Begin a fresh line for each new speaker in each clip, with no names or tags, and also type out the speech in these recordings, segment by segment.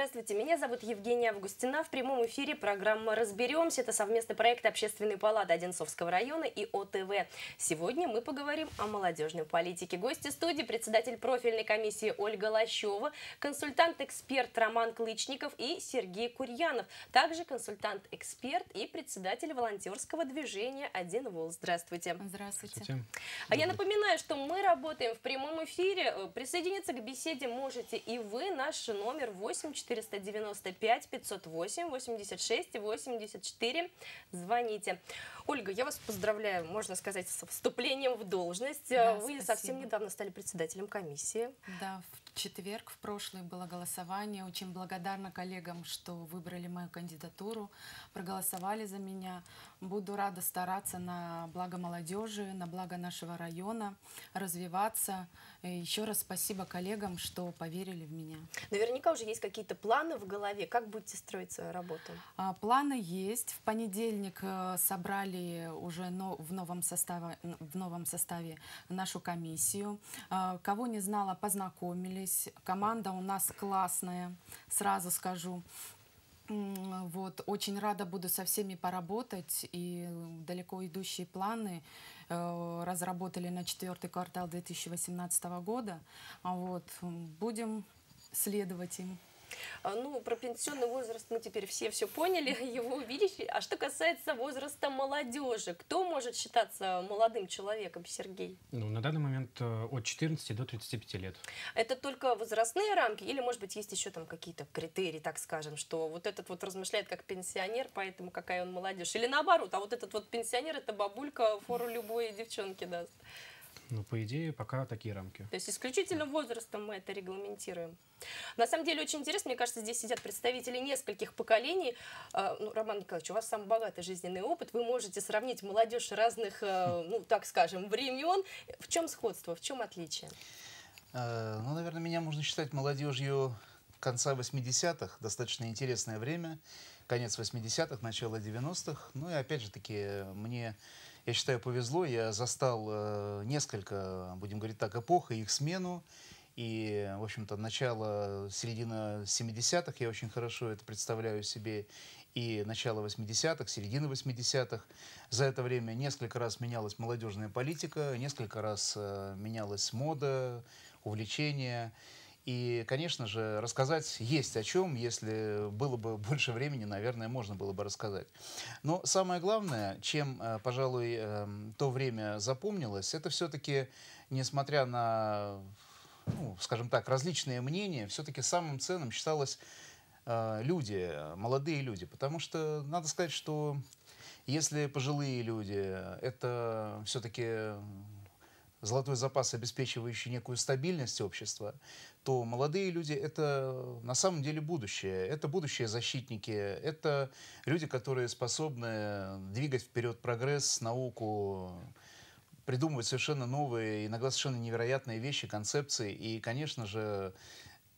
Здравствуйте, меня зовут Евгения Августина. В прямом эфире программа «Разберемся». Это совместный проект Общественной палаты Одинцовского района и ОТВ. Сегодня мы поговорим о молодежной политике. Гости студии – председатель профильной комиссии Ольга Лощева, консультант-эксперт Роман Клычников и Сергей Курьянов. Также консультант-эксперт и председатель волонтерского движения «Один ВОЛ». Здравствуйте.
Здравствуйте.
Здравствуйте. А я напоминаю, что мы работаем в прямом эфире. Присоединиться к беседе можете и вы. Наш номер 8 495 508 86 84. Звоните. Ольга, я вас поздравляю, можно сказать, с вступлением в должность.
Да,
Вы
спасибо.
совсем недавно стали председателем комиссии.
Да, в четверг, в прошлый было голосование. Очень благодарна коллегам, что выбрали мою кандидатуру, проголосовали за меня. Буду рада стараться на благо молодежи, на благо нашего района, развиваться. И еще раз спасибо коллегам, что поверили в меня.
Наверняка уже есть какие-то планы в голове. Как будете строить свою работу?
А, Планы есть. В понедельник э, собрали уже но- в, новом составе, в новом составе нашу комиссию. А, Кого не знала, познакомились. Команда у нас классная, сразу скажу. Вот, очень рада буду со всеми поработать и далеко идущие планы э, разработали на четвертый квартал 2018 года. А Вот, будем следовать им.
А, Ну, про пенсионный возраст мы теперь все все поняли, его увидели. А что касается возраста молодежи, кто может считаться молодым человеком, Сергей?
Ну, на данный момент э, от 14 до 35 лет.
Это только возрастные рамки или, может быть, есть еще там какие-то критерии, так скажем, что вот этот вот размышляет как пенсионер, поэтому какая он молодежь. Или наоборот, а вот этот вот пенсионер, это бабулька, фору любой девчонке даст.
Ну, по идее, пока такие рамки.
То есть исключительно возрастом мы это регламентируем. На самом деле очень интересно, мне кажется, здесь сидят представители нескольких поколений. А, Ну, Роман Николаевич, у вас самый богатый жизненный опыт, вы можете сравнить молодежь разных, э, ну, так скажем, времен. В чем сходство, в чем отличие?
Э, Ну, наверное, меня можно считать молодежью конца 80-х. Достаточно интересное время. Конец 80-х, начало 90-х. Ну и опять же таки, мне, я считаю, повезло. Я застал э, несколько, будем говорить так, эпох и их смену. И, в общем-то, начало, середина 70-х, я очень хорошо это представляю себе, и начало 80-х, середина 80-х. За это время несколько раз менялась молодежная политика, несколько раз э, менялась мода, увлечения. И, конечно же, рассказать есть о чем, если было бы больше времени, наверное, можно было бы рассказать. Но самое главное, чем, э, пожалуй, эм, то время запомнилось, это все-таки, несмотря на, ну, скажем так, различные мнения, все-таки самым ценным считалось э, люди, молодые люди. Потому что надо сказать, что если пожилые люди, это все-таки золотой запас, обеспечивающий некую стабильность общества, то молодые люди — это на самом деле будущее. Это будущие защитники, это люди, которые способны двигать вперед прогресс, науку, придумывать совершенно новые, иногда совершенно невероятные вещи, концепции. И, конечно же,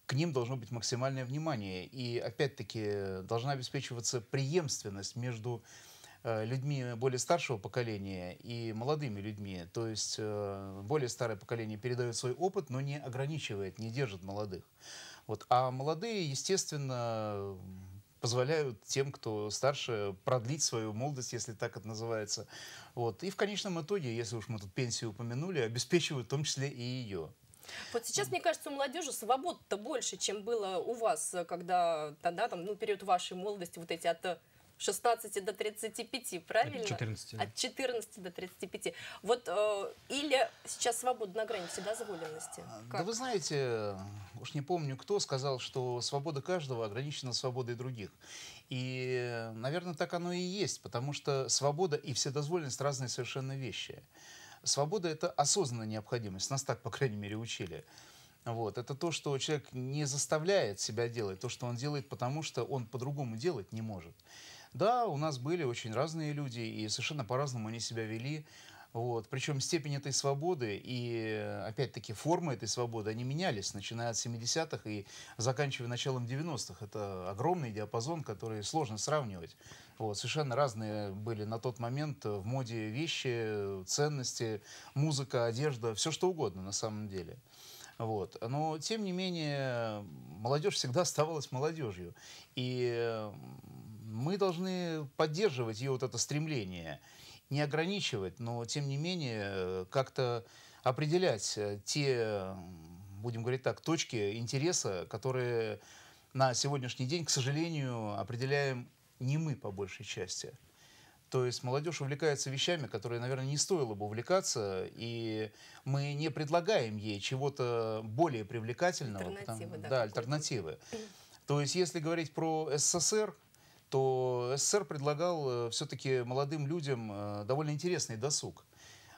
к ним должно быть максимальное внимание. И, опять-таки, должна обеспечиваться преемственность между э, людьми более старшего поколения и молодыми людьми. То есть э, более старое поколение передает свой опыт, но не ограничивает, не держит молодых. Вот. А молодые, естественно, позволяют тем, кто старше, продлить свою молодость, если так это называется. Вот. И в конечном итоге, если уж мы тут пенсию упомянули, обеспечивают в том числе и ее.
Вот сейчас, мне кажется, у молодежи свобод-то больше, чем было у вас, э, когда тогда, там, ну, период вашей молодости, вот эти от э, 16 до 35, правильно?
От 14, да.
От 14 до 35. Вот, э, или сейчас свобода на грани вседозволенности?
Да
Как?
вы знаете, уж не помню кто сказал, что свобода каждого ограничена свободой других. И, наверное, так оно и есть, потому что свобода и вседозволенность разные совершенно вещи. Свобода — это осознанная необходимость, нас так, по крайней мере, учили. Вот. Это то, что человек не заставляет себя делать, то, что он делает, потому что он по-другому делать не может. Да, у нас были очень разные люди, и совершенно по-разному они себя вели. Вот. Причем степень этой свободы и, опять-таки, формы этой свободы, они менялись, начиная от 70-х и заканчивая началом 90-х. Это огромный диапазон, который сложно сравнивать. Вот. Совершенно разные были на тот момент в моде вещи, ценности, музыка, одежда, все что угодно на самом деле. Вот. Но, тем не менее, молодежь всегда оставалась молодежью. И мы должны поддерживать ее вот это стремление, не ограничивать, но, тем не менее, как-то определять те, будем говорить так, точки интереса, которые на сегодняшний день, к сожалению, определяем не мы по большей части. То есть молодежь увлекается вещами, которые, наверное, не стоило бы увлекаться, и мы не предлагаем ей чего-то более привлекательного.
Альтернативы,
потому,
да.
Да, альтернативы. То есть, если говорить про СССР, то СССР предлагал все-таки молодым людям э, довольно интересный досуг.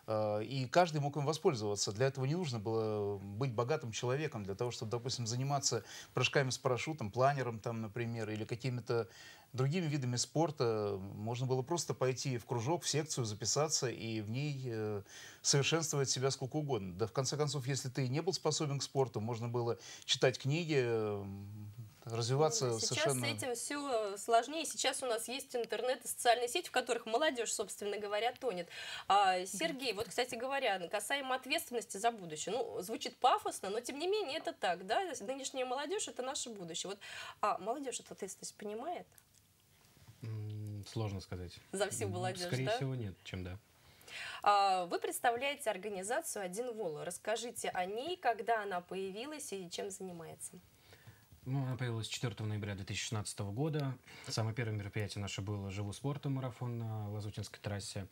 Э, и каждый мог им воспользоваться. Для этого не нужно было быть богатым человеком, для того, чтобы, допустим, заниматься прыжками с парашютом, планером, там, например, или какими-то другими видами спорта. Можно было просто пойти в кружок, в секцию, записаться и в ней э, совершенствовать себя сколько угодно. Да, в конце концов, если ты не был способен к спорту, можно было читать книги, э, развиваться
Сейчас
совершенно...
с этим все сложнее. Сейчас у нас есть интернет и социальные сети, в которых молодежь, собственно говоря, тонет. А, Сергей, вот, кстати говоря, касаемо ответственности за будущее. Ну, звучит пафосно, но тем не менее это так, да? Нынешняя молодежь это наше будущее. Вот, а молодежь эту ответственность понимает?
Сложно сказать.
За всю молодежь,
Скорее
да?
всего, нет, чем да.
А, Вы представляете организацию «Один Вол». Расскажите о ней, когда она появилась и чем занимается.
Ну, она появилась 4 ноября 2016 года. Самое первое мероприятие наше было «Живу спортом» марафон на Лазутинской трассе.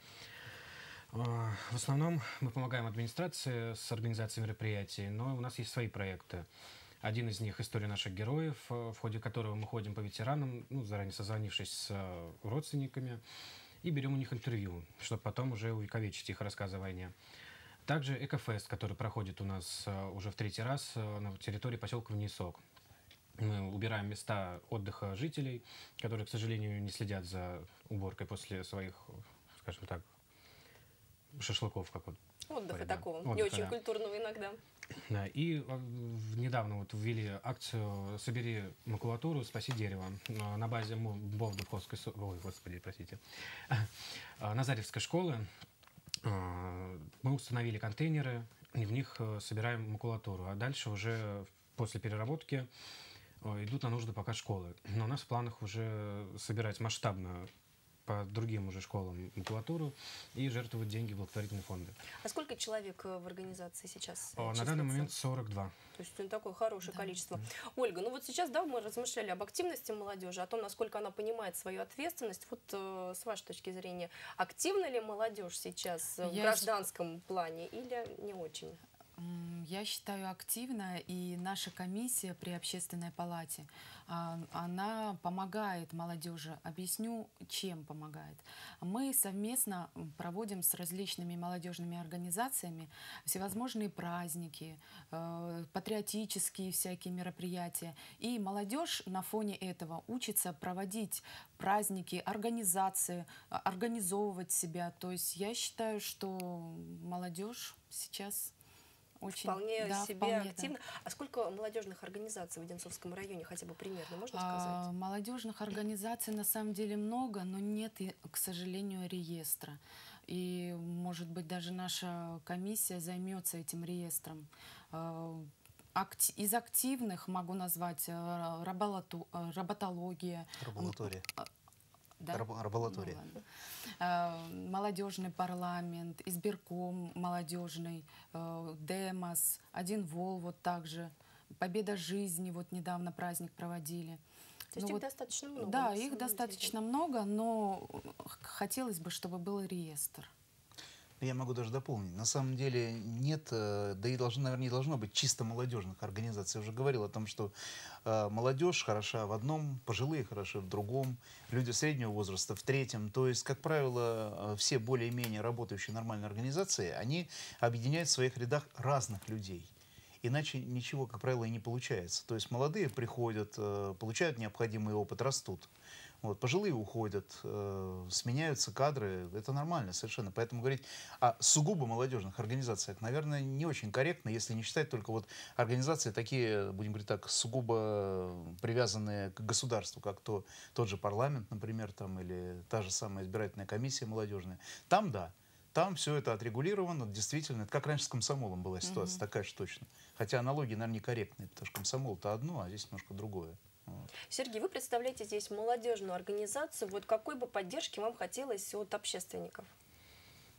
А, В основном мы помогаем администрации с организацией мероприятий, но у нас есть свои проекты. Один из них – «История наших героев», э, в ходе которого мы ходим по ветеранам, ну, заранее созвонившись с э, родственниками, и берем у них интервью, чтобы потом уже увековечить их рассказы о войне. Также «Экофест», который проходит у нас э, уже в третий раз на территории поселка Внесок. Мы убираем места отдыха жителей, которые, к сожалению, не следят за уборкой после своих, скажем так, шашлыков, как вот.
Отдыха
да.
такого, не
Отдыха,
очень
да.
культурного иногда.
Да, и э, недавно вот ввели акцию «Собери макулатуру, спаси дерево» э, на базе Бовдуховской, ой, господи, простите, э, Назаревской школы. Мы установили контейнеры, и в них собираем макулатуру, а дальше уже после переработки идут на нужды пока школы. Но у нас в планах уже собирать масштабно по другим уже школам макулатуру и жертвовать деньги в благотворительные фонды.
А сколько человек э, в организации сейчас? э,
Э, На данный
числится?
момент 42.
То есть ну, такое хорошее
Да.
количество. Ольга, ну вот сейчас, да, мы размышляли об активности молодежи, о том, насколько она понимает свою ответственность. Вот э, с вашей точки зрения, активна ли молодежь сейчас э, в
Я
гражданском плане или не очень?
Я считаю активно, и наша комиссия при общественной палате, а, она помогает молодежи. Объясню, чем помогает. Мы совместно проводим с различными молодежными организациями всевозможные праздники, э, патриотические всякие мероприятия. И молодежь на фоне этого учится проводить праздники, организации, а, организовывать себя. То есть я считаю, что молодежь сейчас очень
вполне
да,
себе
вполне, да.
активно. А сколько молодежных организаций в Одинцовском районе, хотя бы примерно, можно
А,
сказать?
молодежных организаций на самом деле много, но нет, к сожалению, реестра. И, может быть, даже наша комиссия займется этим реестром. А, Из активных могу назвать э, раболату- э, работология,
Раболатория.
Да?
Раб-.
Ну, ладно. Э, Молодежный парламент, избирком молодежный, э, Демос, Один Вол вот также, Победа жизни, вот недавно праздник проводили.
То есть
Ну
их
вот,
достаточно много.
да, их достаточно
деле.
много, но х- хотелось бы, чтобы был реестр.
Я могу даже дополнить. На самом деле нет, э, да и должно, наверное, не должно быть чисто молодежных организаций. Я уже говорил о том, что э, молодежь хороша в одном, пожилые хороши в другом, люди среднего возраста в третьем. То есть, как правило, э, все более-менее работающие нормальные организации, они объединяют в своих рядах разных людей. Иначе ничего, как правило, и не получается. То есть молодые приходят, получают необходимый опыт, растут. Вот, пожилые уходят, э, сменяются кадры, это нормально совершенно. Поэтому говорить о сугубо молодежных организациях, наверное, не очень корректно, если не считать только вот организации такие, будем говорить так, сугубо привязанные к государству, как то, тот же парламент, например, там, или та же самая избирательная комиссия молодежная. Там да, Там все это отрегулировано, действительно, это как раньше с комсомолом была ситуация, такая же точно. Хотя аналогии, наверное, некорректные, потому что комсомол-то одно, а здесь немножко другое. Вот.
Сергей, вы представляете здесь молодежную организацию. Вот какой бы поддержки вам хотелось от общественников?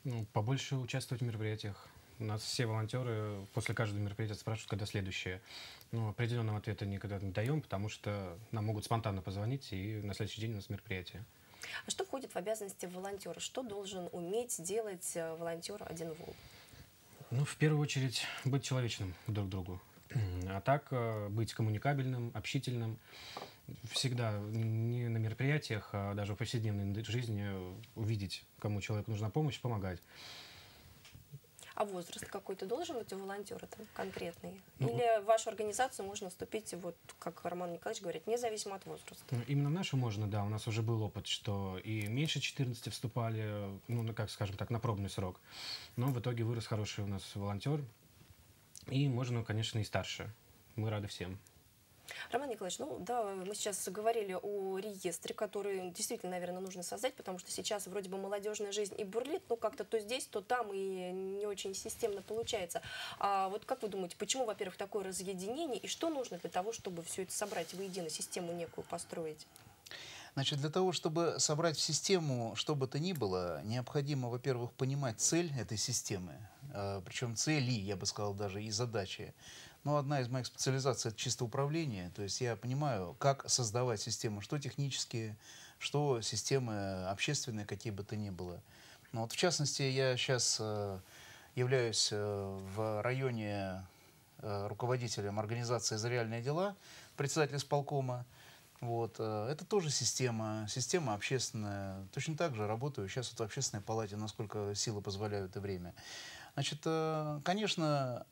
Ну, побольше участвовать в мероприятиях. У нас все волонтеры после каждого мероприятия спрашивают, когда следующее. Но определенного ответа никогда не даем, потому что нам могут спонтанно позвонить, и на следующий день у нас мероприятие.
А что входит в обязанности волонтера? Что должен уметь делать э, волонтер один вол?
Ну, в первую очередь, быть человечным друг другу. А так, э, быть коммуникабельным, общительным. Всегда не на мероприятиях, а даже в повседневной жизни увидеть, кому человеку нужна помощь, помогать.
А возраст какой-то должен быть у волонтера там конкретный?
Ну,
Или в вашу организацию можно вступить, вот как Роман Николаевич говорит, независимо от возраста?
Ну, Именно в нашу можно, да. У нас уже был опыт, что и меньше 14 вступали, ну, на, как скажем так, на пробный срок. Но в итоге вырос хороший у нас волонтер. И можно, конечно, и старше. Мы рады всем.
Роман Николаевич, ну да, мы сейчас говорили о реестре, который действительно, наверное, нужно создать, потому что сейчас вроде бы молодежная жизнь и бурлит, ну как-то то здесь, то там, и не очень системно получается. А вот как вы думаете, почему, во-первых, такое разъединение, и что нужно для того, чтобы все это собрать воедино, систему некую построить?
Значит, для того, чтобы собрать в систему что бы то ни было, необходимо, во-первых, понимать цель этой системы, причем цели, я бы сказал, даже и задачи. Но одна из моих специализаций – это чисто управление. То есть я понимаю, как создавать системы, что технические, что системы общественные, какие бы то ни было. Ну, вот в частности, я сейчас э, являюсь э, в районе э, руководителем организации «За реальные дела», председатель исполкома. Вот. Это тоже система, система общественная. Точно так же работаю сейчас вот в общественной палате, насколько силы позволяют и время. Значит, э, конечно,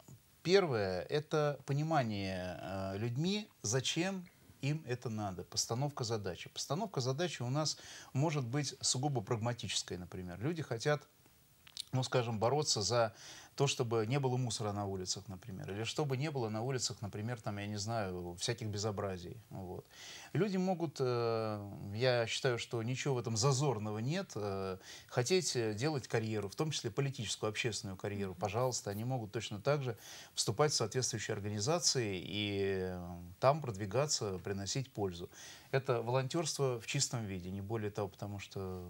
первое – это понимание э, людьми, зачем им это надо, постановка задачи. Постановка задачи у нас может быть сугубо прагматической, например. Люди хотят ну, скажем, бороться за то, чтобы не было мусора на улицах, например, или чтобы не было на улицах, например, там, я не знаю, всяких безобразий. Вот. Люди могут, э, я считаю, что ничего в этом зазорного нет, э, хотеть э, делать карьеру, в том числе политическую, общественную карьеру, пожалуйста, они могут точно так же вступать в соответствующие организации и там продвигаться, приносить пользу. Это волонтерство в чистом виде, не более того, потому что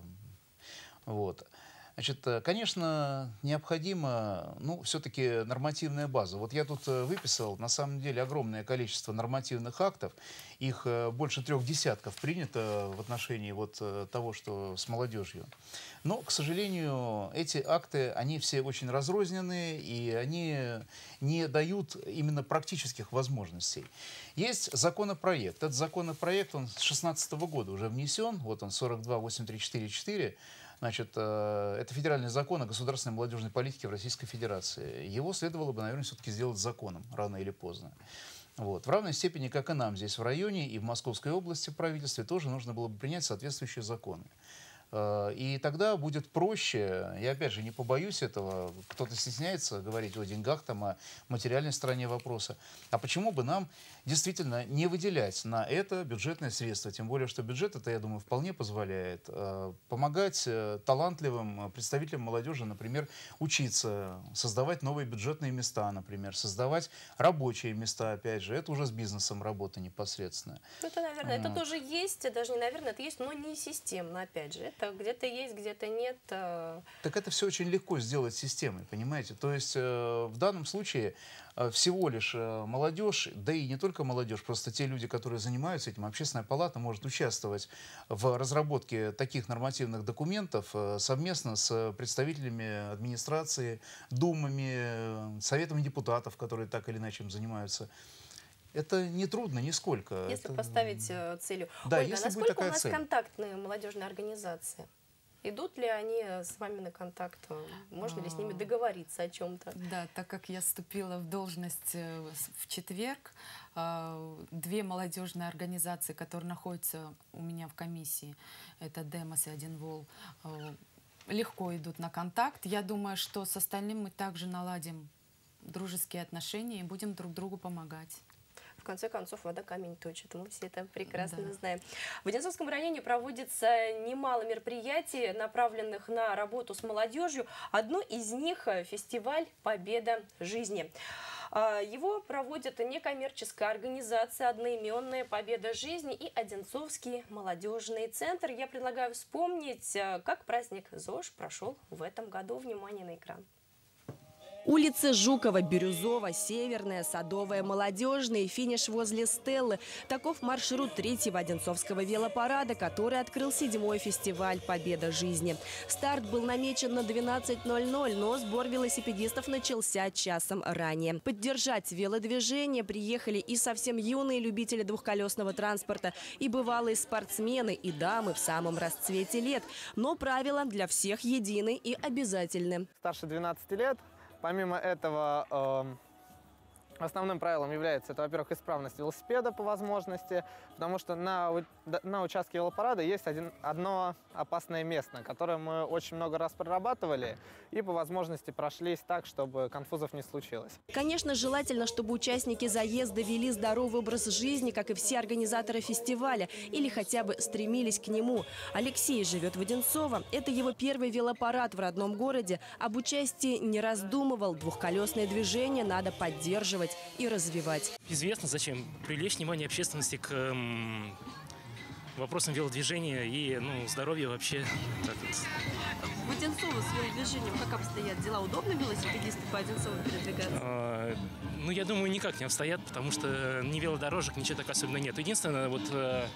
вот. Значит, э, конечно, необходима, ну, все-таки нормативная база. Вот я тут э, выписал, на самом деле, огромное количество нормативных актов. Их э, больше трех десятков принято в отношении вот того, что с молодежью. Но, к сожалению, эти акты, они все очень разрозненные, и они не дают именно практических возможностей. Есть законопроект. Этот законопроект, он с 2016 года уже внесен, вот он 428344, Значит, э, это федеральный закон о государственной молодежной политике в Российской Федерации. Его следовало бы, наверное, все-таки сделать законом рано или поздно. Вот. В равной степени, как и нам здесь в районе и в Московской области в правительстве, тоже нужно было бы принять соответствующие законы. Э, И тогда будет проще, я опять же не побоюсь этого, кто-то стесняется говорить о деньгах, там, о материальной стороне вопроса. А почему бы нам действительно не выделять на это бюджетные средства? Тем более, что бюджет это, я думаю, вполне позволяет э, помогать э, талантливым э, представителям молодежи, например, учиться, создавать новые бюджетные места, например, создавать рабочие места, опять же. Это уже с бизнесом работа непосредственно.
Ну, это, наверное, это
Вот.
тоже есть, даже не наверное, это есть, но не системно, опять же. Это где-то есть, где-то нет.
Так это все очень легко сделать системой, понимаете? То есть в данном случае всего лишь э, молодежь, да и не только молодежь, просто те люди, которые занимаются этим, общественная палата может участвовать в разработке таких нормативных документов э, совместно с представителями администрации, думами, э, советами депутатов, которые так или иначе им занимаются. Это не трудно нисколько.
Если
Это-
поставить э, целью.
Да,
Ольга,
если будет
насколько
такая
у нас
цель.
контактные молодежные организации? Идут ли они с вами на контакт? Можно ли с ними
А.
договориться о чем-то?
Да, так как я вступила в должность э, в четверг, э, две молодежные организации, которые находятся у меня в комиссии, это Демос и Один Вол, э, легко идут на контакт. Я думаю, что с остальным мы также наладим дружеские отношения и будем друг другу помогать.
В конце концов, вода камень точит. Мы все это прекрасно
Да.
знаем. В Одинцовском районе проводится немало мероприятий, направленных на работу с молодежью. Одно из них – фестиваль «Победа жизни». А, Его проводят некоммерческая организация «Одноименная победа жизни» и Одинцовский молодежный центр. Я предлагаю вспомнить, а, как праздник ЗОЖ прошел в этом году. Внимание на экран.
Улицы Жукова, Бирюзова, Северная, Садовая, Молодежная и финиш возле Стеллы. Таков маршрут третьего Одинцовского велопарада, который открыл седьмой фестиваль «Победа жизни». Старт был намечен на 12.00, но сбор велосипедистов начался часом ранее. Поддержать велодвижение приехали и совсем юные любители двухколесного транспорта, и бывалые спортсмены, и дамы в самом расцвете лет. Но правила для всех едины и обязательны.
старше 12 лет. Помимо этого, эм, основным правилом является, это, во-первых, исправность велосипеда по возможности, потому что на, на участке велопарада есть один, одно опасное место, которое мы очень много раз прорабатывали и по возможности прошлись так, чтобы конфузов не случилось.
Конечно, желательно, чтобы участники заезда вели здоровый образ жизни, как и все организаторы фестиваля, или хотя бы стремились к нему. Алексей живет в Одинцово. Это его первый велопарад в родном городе. Об участии не раздумывал. Двухколесное движение надо поддерживать и развивать.
Известно, зачем привлечь внимание общественности к эм, вопросам велодвижения и ну, здоровья вообще. Так вот.
В Одинцово с велодвижением как обстоят дела? Удобно велосипедисты по Одинцову передвигаться?
А, ну, я думаю, никак не обстоят, потому что ни велодорожек, ничего так особенно нет. Единственное, вот э,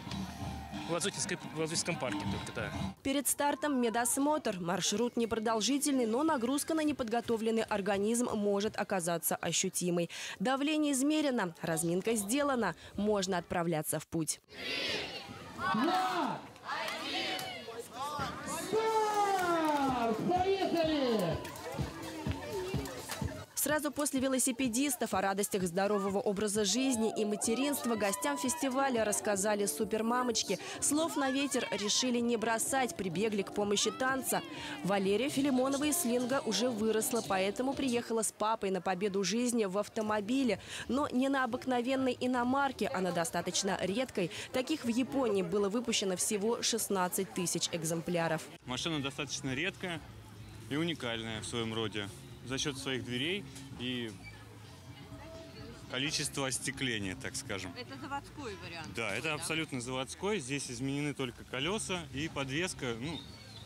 в Лазутинской- в Лазутинском парке только, да.
Перед стартом медосмотр. Маршрут непродолжительный, но нагрузка на неподготовленный организм может оказаться ощутимой. Давление измерено, разминка сделана. Можно отправляться в путь. Yeah. Сразу после велосипедистов о радостях здорового образа жизни и материнства гостям фестиваля рассказали супермамочки. Слов на ветер решили не бросать, прибегли к помощи танца. Валерия Филимонова из Слинга уже выросла, поэтому приехала с папой на победу жизни в автомобиле. Но не на обыкновенной иномарке, а на достаточно редкой. Таких в Японии было выпущено всего 16 тысяч экземпляров.
Машина достаточно редкая и уникальная в своем роде за счет своих дверей и количества остекления, так скажем.
Это заводской вариант.
Да, это абсолютно заводской. Здесь изменены только колеса и подвеска, ну,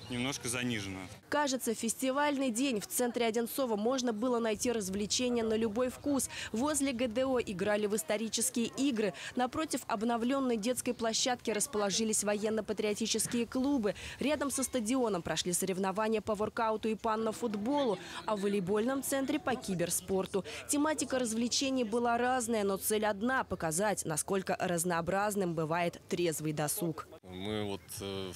немножко занижена.
Кажется, фестивальный день в центре Одинцова можно было найти развлечения на любой вкус. Возле ГДО играли в исторические игры. Напротив обновленной детской площадки расположились военно-патриотические клубы. Рядом со стадионом прошли соревнования по воркауту и панно-футболу, а в волейбольном центре по киберспорту. Тематика развлечений была разная, но цель одна – показать, насколько разнообразным бывает трезвый досуг.
Мы вот э,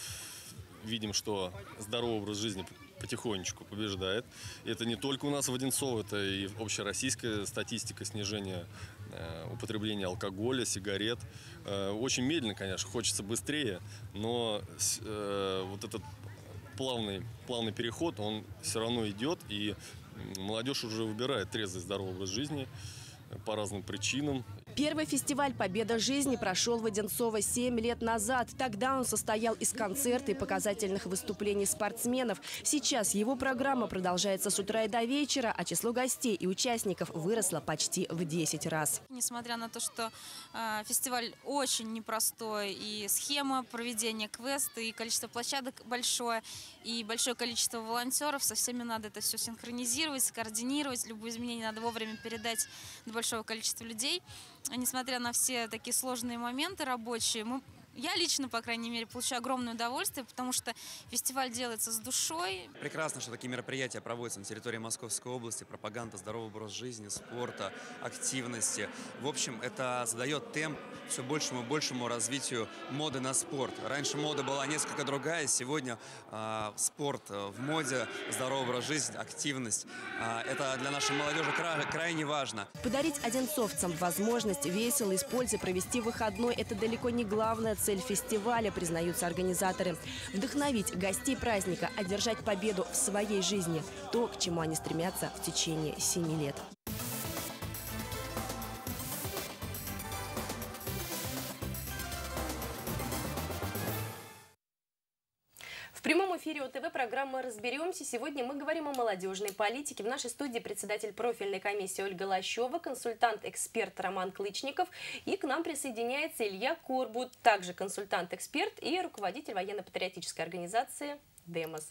видим, что здоровый образ жизни потихонечку побеждает. И это не только у нас в Одинцово, это и общероссийская статистика снижения э, употребления алкоголя, сигарет. Э, очень медленно, конечно, хочется быстрее, но э, вот этот плавный, плавный переход, он все равно идет, и молодежь уже выбирает трезвый здоровый образ жизни по разным причинам.
Первый фестиваль «Победа жизни» прошел в Одинцово 7 лет назад. Тогда он состоял из концерта и показательных выступлений спортсменов. Сейчас его программа продолжается с утра и до вечера, а число гостей и участников выросло почти в 10 раз.
Несмотря на то, что э, фестиваль очень непростой, и схема проведения квеста, и количество площадок большое, и большое количество волонтеров, со всеми надо это все синхронизировать, скоординировать, любые изменения надо вовремя передать до большого количества людей. Несмотря на все такие сложные моменты рабочие, мы я лично, по крайней мере, получаю огромное удовольствие, потому что фестиваль делается с душой,
Прекрасно, что такие мероприятия проводятся на территории Московской области. Пропаганда здорового образа жизни, спорта, активности. В общем, это задает темп все большему и большему развитию моды на спорт. Раньше мода была несколько другая, сегодня а, спорт в моде, здоровый образ жизни, активность. А, это для нашей молодежи кра- крайне важно.
Подарить одинцовцам возможность весело и с пользой провести выходной – это далеко не главная цель фестиваля, признаются организаторы. Вдохновить гостей праздника, одержать победу в своей жизни – то, к чему они стремятся в течение семи лет.
Прямом эфире ОТВ программа «Разберемся». Сегодня мы говорим о молодежной политике. В нашей студии председатель профильной комиссии Ольга Лощева, консультант-эксперт Роман Клычников. И к нам присоединяется Илья Корбут, также консультант-эксперт и руководитель военно-патриотической организации «Демос».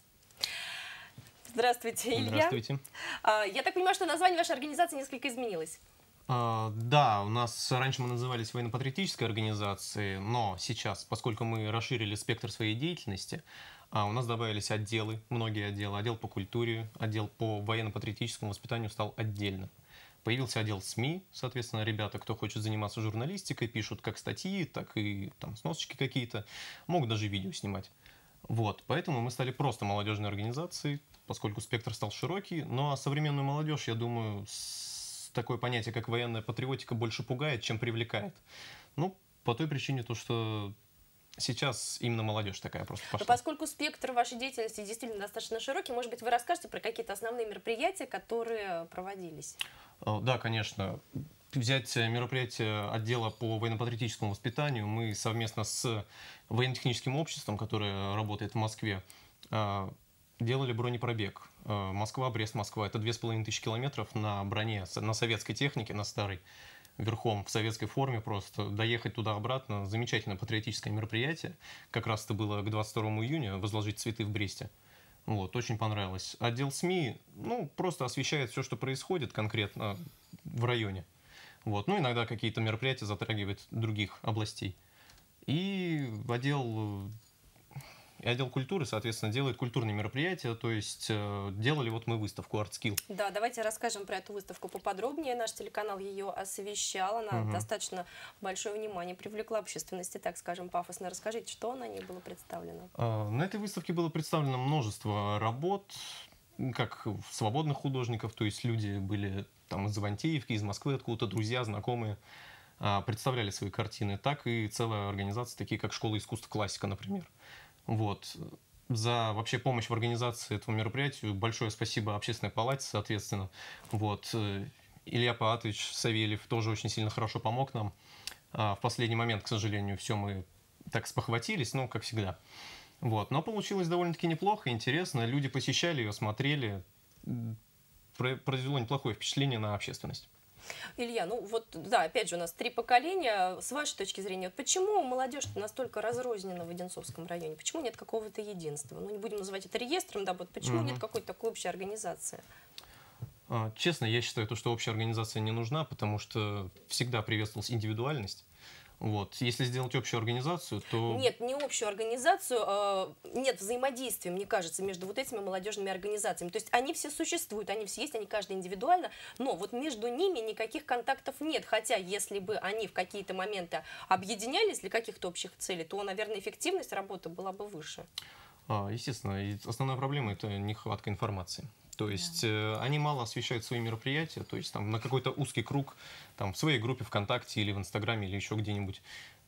Здравствуйте, Илья.
Здравствуйте.
А, я так понимаю, что название вашей организации несколько изменилось.
А, да, у нас раньше мы назывались военно-патриотической организацией, но сейчас, поскольку мы расширили спектр своей деятельности, а, у нас добавились отделы, многие отделы. Отдел по культуре, отдел по военно-патриотическому воспитанию стал отдельно. Появился отдел СМИ, соответственно, ребята, кто хочет заниматься журналистикой, пишут как статьи, так и там сносочки какие-то, могут даже видео снимать. Вот, поэтому мы стали просто молодежной организацией, поскольку спектр стал широкий. Ну а современную молодежь, я думаю, такое понятие, как военная патриотика, больше пугает, чем привлекает. Ну, по той причине, то, что сейчас именно молодежь такая просто пошла.
Но поскольку спектр вашей деятельности действительно достаточно широкий, может быть, вы расскажете про какие-то основные мероприятия, которые проводились?
Э, да, конечно. Взять мероприятие отдела по военно-патриотическому воспитанию, мы совместно с военно-техническим обществом, которое работает в Москве, э, делали бронепробег. Э, Москва, Брест, Москва. Это две с половиной тысячи километров на броне, на советской технике, на старой, верхом, в советской форме просто. Доехать туда-обратно. Замечательное патриотическое мероприятие. Как раз это было к 22 июня, возложить цветы в Бресте. Вот, очень понравилось. Отдел СМИ, ну, просто освещает все, что происходит конкретно в районе. Вот, ну, иногда какие-то мероприятия затрагивают других областей. И отдел и отдел культуры, соответственно, делает культурные мероприятия, то есть э, делали вот мы выставку ArtSkill.
Да, давайте расскажем про эту выставку поподробнее. Наш телеканал ее освещал, она угу. достаточно большое внимание привлекла общественности, так скажем, пафосно. Расскажите, что на ней было представлено?
Э, на этой выставке было представлено множество работ, как свободных художников, то есть люди были там из Ивантеевки, из Москвы откуда-то, друзья, знакомые, а, представляли свои картины, так и целая организация, такие как Школа искусств классика, например. Вот. За вообще помощь в организации этого мероприятия большое спасибо Общественной палате, соответственно. Вот. Илья Паатович Савельев тоже очень сильно хорошо помог нам. А в последний момент, к сожалению, все мы так спохватились, ну, как всегда. Вот. Но получилось довольно-таки неплохо, интересно. Люди посещали ее, смотрели. Произвело неплохое впечатление на общественность.
Илья, ну вот, да, опять же, у нас три поколения. С вашей точки зрения, почему молодежь настолько разрознена в Одинцовском районе? Почему нет какого-то единства? Ну, не будем называть это реестром, да, вот почему угу. нет какой-то такой общей организации?
А, честно, я считаю, то, что общая организация не нужна, потому что всегда приветствовалась индивидуальность. Вот. Если сделать общую организацию, то...
Нет, не общую организацию, э, нет взаимодействия, мне кажется, между вот этими молодежными организациями. То есть они все существуют, они все есть, они каждый индивидуально, но вот между ними никаких контактов нет. Хотя, если бы они в какие-то моменты объединялись для каких-то общих целей, то, наверное, эффективность работы была бы выше.
А, естественно, основная проблема – это нехватка информации. То есть да. э, они мало освещают свои мероприятия, то есть там на какой-то узкий круг, там в своей группе ВКонтакте или в Инстаграме или еще где-нибудь.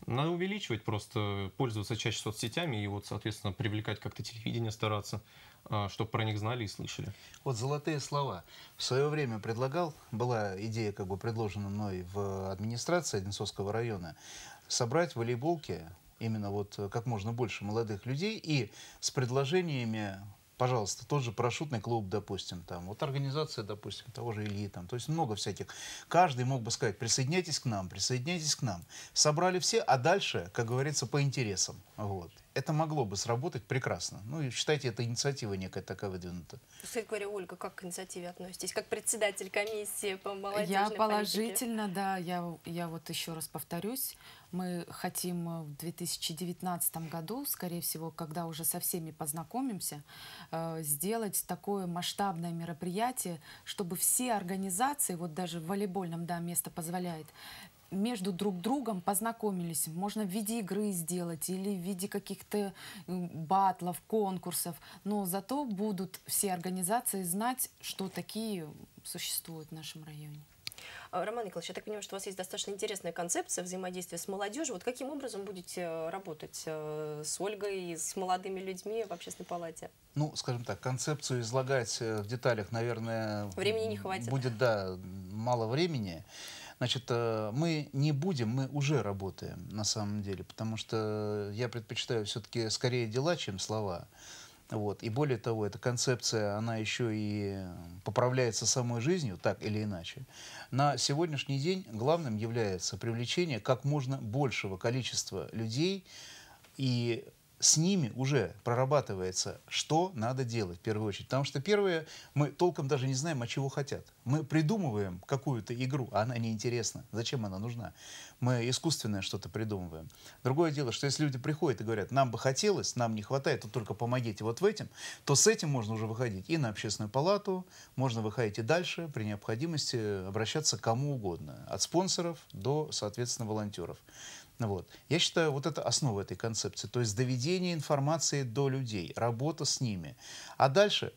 Надо увеличивать, просто пользоваться чаще соцсетями и вот, соответственно, привлекать как-то телевидение, стараться, э, чтобы про них знали и слышали.
Вот золотые слова. В свое время предлагал, была идея как бы предложена мной в администрации Одинцовского района, собрать волейболки именно вот как можно больше молодых людей и с предложениями пожалуйста, тот же парашютный клуб, допустим, там, вот организация, допустим, того же Ильи, там, то есть много всяких. Каждый мог бы сказать, присоединяйтесь к нам, присоединяйтесь к нам. Собрали все, а дальше, как говорится, по интересам. Вот. Это могло бы сработать прекрасно. Ну, и считайте, это инициатива некая такая выдвинута.
Кстати говоря, Ольга, как к инициативе относитесь? Как председатель комиссии по молодежной
Я положительно, политике? да. Я, я вот еще раз повторюсь. Мы хотим э, в 2019 году, скорее всего, когда уже со всеми познакомимся, э, сделать такое масштабное мероприятие, чтобы все организации, вот даже в волейбольном, да, место позволяет, между друг другом познакомились. Можно в виде игры сделать или в виде каких-то батлов, конкурсов. Но зато будут все организации знать, что такие существуют в нашем районе.
А, Роман Николаевич, я так понимаю, что у вас есть достаточно интересная концепция взаимодействия с молодежью. Вот каким образом будете э, работать э, с Ольгой и с молодыми людьми в общественной палате?
Ну, скажем так, концепцию излагать э, в деталях, наверное...
Времени не хватит.
Будет, да, мало времени. Значит, мы не будем, мы уже работаем на самом деле, потому что я предпочитаю все-таки скорее дела, чем слова. Вот. И более того, эта концепция, она еще и поправляется самой жизнью, так или иначе. На сегодняшний день главным является привлечение как можно большего количества людей и с ними уже прорабатывается, что надо делать в первую очередь. Потому что первое, мы толком даже не знаем, а чего хотят. Мы придумываем какую-то игру, а она неинтересна. Зачем она нужна? Мы искусственное что-то придумываем. Другое дело, что если люди приходят и говорят, нам бы хотелось, нам не хватает, то только помогите вот в этом, то с этим можно уже выходить и на общественную палату, можно выходить и дальше, при необходимости обращаться к кому угодно, от спонсоров до, соответственно, волонтеров. Вот. Я считаю, вот это основа этой концепции, то есть доведение информации до людей, работа с ними. А дальше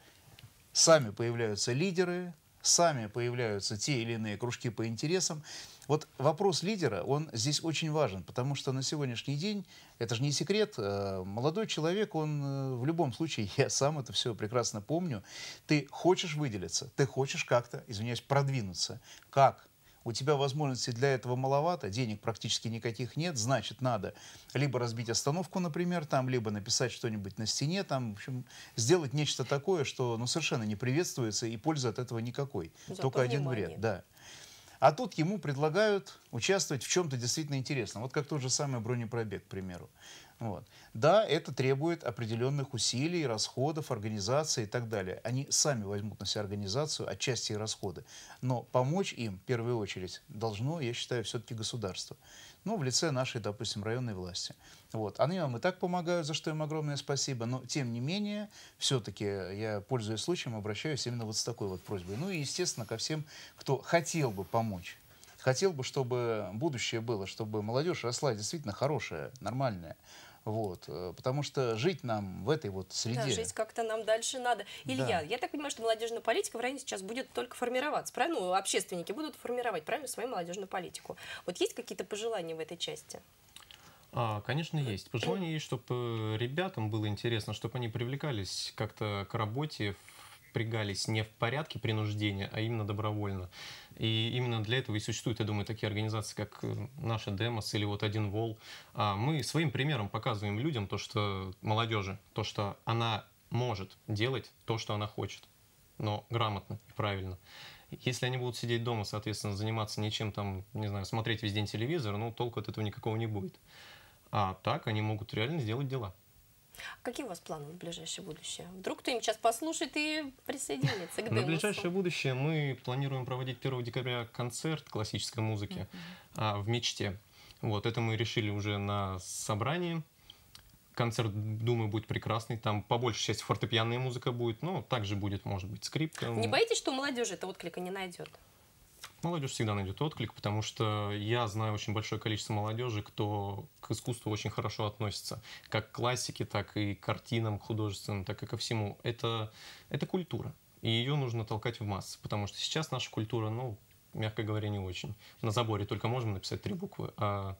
сами появляются лидеры, сами появляются те или иные кружки по интересам. Вот вопрос лидера, он здесь очень важен, потому что на сегодняшний день, это же не секрет, э, молодой человек, он э, в любом случае, я сам это все прекрасно помню, ты хочешь выделиться, ты хочешь как-то, извиняюсь, продвинуться. Как? У тебя возможностей для этого маловато, денег практически никаких нет, значит, надо либо разбить остановку, например, там, либо написать что-нибудь на стене, там, в общем, сделать нечто такое, что ну, совершенно не приветствуется и пользы от этого никакой, Зато только один вред. Да. А тут ему предлагают участвовать в чем-то действительно интересном. Вот как тот же самый бронепробег, к примеру. Вот. Да, это требует определенных усилий, расходов, организации и так далее. Они сами возьмут на себя организацию, отчасти и расходы. Но помочь им, в первую очередь, должно, я считаю, все-таки государство. Ну, в лице нашей, допустим, районной власти. Вот. Они вам и так помогают, за что им огромное спасибо. Но, тем не менее, все-таки я, пользуясь случаем, обращаюсь именно вот с такой вот просьбой. Ну и, естественно, ко всем, кто хотел бы помочь хотел бы, чтобы будущее было, чтобы молодежь росла действительно хорошая, нормальная. Вот, э, потому что жить нам в этой вот среде. Да,
жить как-то нам дальше надо. Илья, да. я так понимаю, что молодежная политика в районе сейчас будет только формироваться, правильно? Ну, общественники будут формировать, правильно, свою молодежную политику. Вот есть какие-то пожелания в этой части?
А, конечно, есть. Пожелание есть, чтобы ребятам было интересно, чтобы они привлекались как-то к работе, впрягались не в порядке принуждения, а именно добровольно. И именно для этого и существуют, я думаю, такие организации, как э, наша Демос или вот Один Вол. А мы своим примером показываем людям то, что молодежи, то, что она может делать то, что она хочет, но грамотно и правильно. Если они будут сидеть дома, соответственно, заниматься ничем там, не знаю, смотреть весь день телевизор, ну, толку от этого никакого не будет. А так они могут реально сделать дела.
Какие у вас планы в ближайшее будущее? Вдруг кто-нибудь сейчас послушает и присоединится к
Демусу? На ближайшее будущее мы планируем проводить 1 декабря концерт классической музыки а, в мечте. Вот, это мы решили уже на собрании. Концерт, думаю, будет прекрасный. Там по большей части фортепианная музыка будет, но также будет, может быть, скрипка.
Не боитесь, что у молодежи это отклика не найдет?
Молодежь всегда найдет отклик, потому что я знаю очень большое количество молодежи, кто к искусству очень хорошо относится. Как к классике, так и к картинам художественным, так и ко всему. Это, это культура. И ее нужно толкать в массы, потому что сейчас наша культура, ну, мягко говоря, не очень. На заборе только можем написать три буквы, а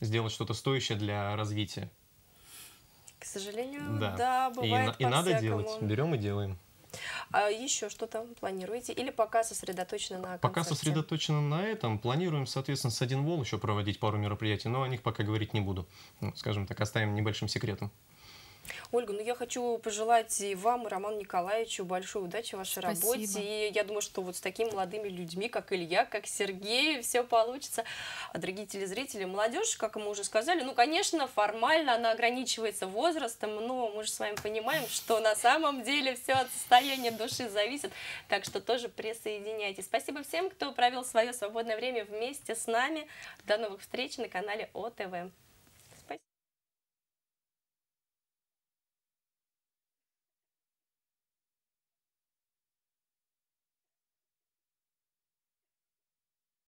сделать что-то стоящее для развития.
К сожалению, да, да бывает
И, и надо делать. Берем и делаем.
А еще что-то планируете? Или пока сосредоточены на концерте?
Пока сосредоточены на этом. Планируем, соответственно, с один вол еще проводить пару мероприятий, но о них пока говорить не буду. Ну, скажем так, оставим небольшим секретом.
Ольга, ну я хочу пожелать и вам, и Роману Николаевичу большой удачи в вашей Спасибо. работе. И я думаю, что вот с такими молодыми людьми, как Илья, как Сергей, все получится. А дорогие телезрители, молодежь, как мы уже сказали, ну, конечно, формально она ограничивается возрастом, но мы же с вами понимаем, что на самом деле все от состояния души зависит. Так что тоже присоединяйтесь. Спасибо всем, кто провел свое свободное время вместе с нами. До новых встреч на канале ОТВ.